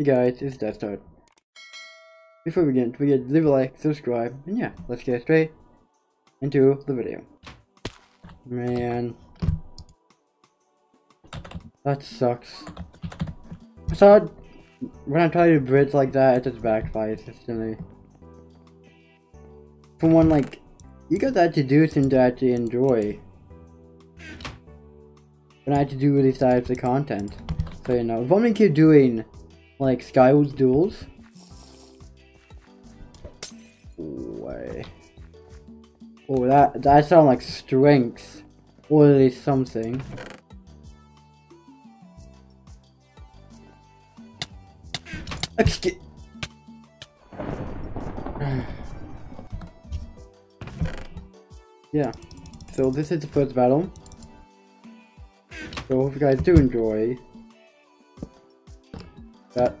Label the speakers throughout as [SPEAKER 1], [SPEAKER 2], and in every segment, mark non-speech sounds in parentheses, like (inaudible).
[SPEAKER 1] Hey guys, it's Death Start. Before we begin, forget to leave a like, subscribe, and yeah, let's get straight into the video. Man. That sucks. So, when I try to bridge like that, it just backfires instantly. For one, like, you got that to do seem to actually enjoy. When I had to do these types of content. So, you know, if I'm gonna keep doing like Skywars duels. Way. Oh, that that sounds like strength, or at least something. Excuse. (sighs) yeah. So this is the first battle. So hope you guys do enjoy that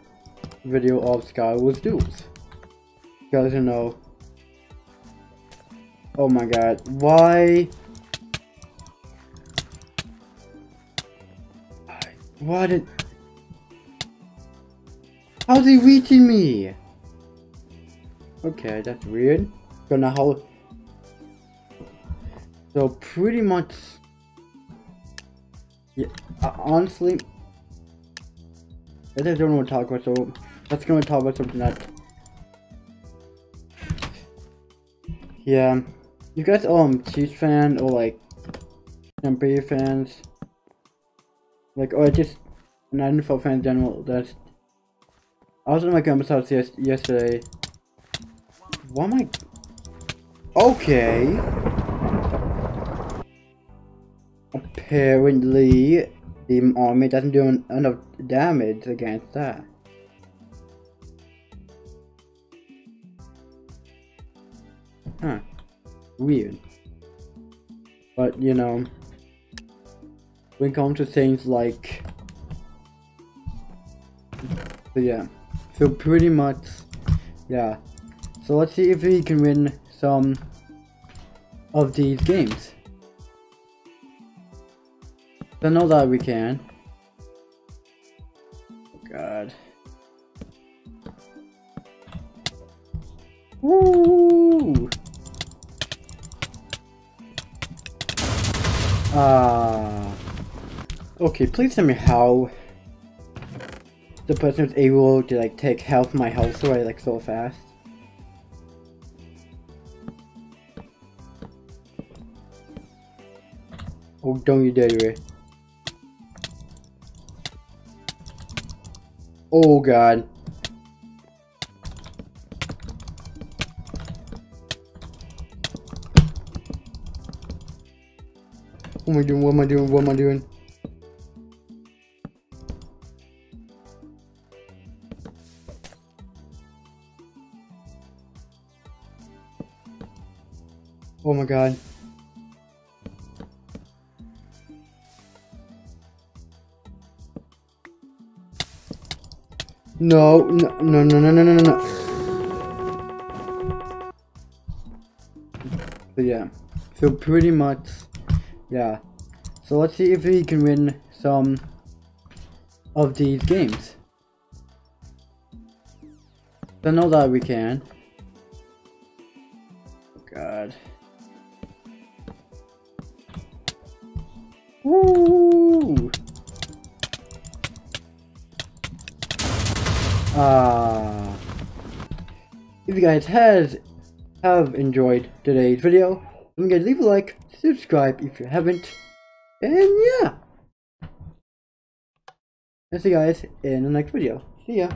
[SPEAKER 1] video of Skywars Duels. You guys know. Oh my god, why? Why did... How's he reaching me? Okay, that's weird. Gonna how... So pretty much... Yeah, uh, honestly, I don't want to talk about so let's go and talk about something that Yeah. You guys um Chiefs fan or like Tampa fans? Like or just an NFL fan in general that's I was in my grandma's house yes yesterday. Why am I Okay. Apparently the army doesn't do enough damage against that. Huh. Weird. But, you know, when it comes to things like... So yeah. So pretty much, yeah. So let's see if we can win some of these games. I know that we can. Oh god. Woo! Ah. Uh, okay, please tell me how the person was able to like take health my health away like so fast. Oh, don't you dare Oh god. What am I doing? What am I doing? What am I doing? Oh my god. No, no, no, no, no, no, no, no. Yeah, so pretty much, yeah. So let's see if we can win some of these games. I know that we can. Oh God. Woo! Uh, if you guys has have enjoyed today's video, forget to leave a like, subscribe if you haven't, and yeah. I'll see you guys in the next video. See ya.